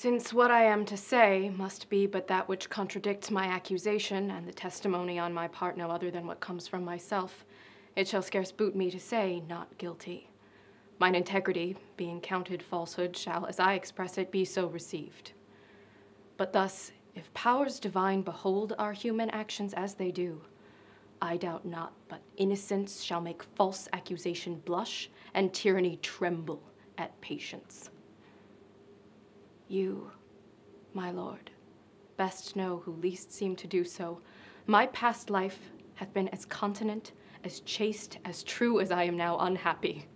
Since what I am to say must be but that which contradicts my accusation, and the testimony on my part no other than what comes from myself, it shall scarce boot me to say not guilty. Mine integrity, being counted falsehood, shall, as I express it, be so received. But thus, if powers divine behold our human actions as they do, I doubt not but innocence shall make false accusation blush, and tyranny tremble at patience. You, my lord, best know who least seem to do so. My past life hath been as continent, as chaste, as true as I am now unhappy,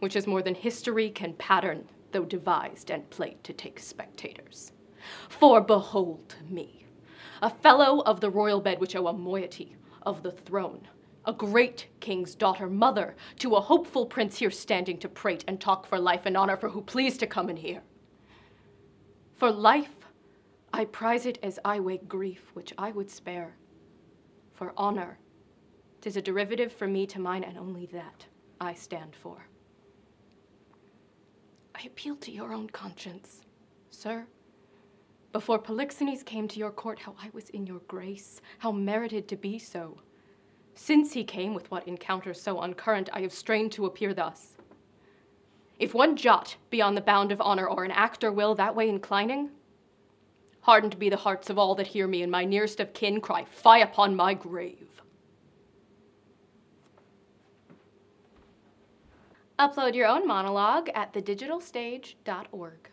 which is more than history can pattern, though devised and played to take spectators. For behold me, a fellow of the royal bed which owe a moiety of the throne, a great king's daughter, mother to a hopeful prince here standing to prate and talk for life and honor for who please to come and hear. For life, I prize it as I weigh grief, which I would spare. For honor, tis a derivative from me to mine, and only that I stand for. I appeal to your own conscience, sir. Before Polixenes came to your court, how I was in your grace, how merited to be so. Since he came with what encounters so uncurrent, I have strained to appear thus. If one jot be on the bound of honor, or an act or will that way inclining, hardened be the hearts of all that hear me, and my nearest of kin cry, Fie upon my grave. Upload your own monologue at thedigitalstage.org.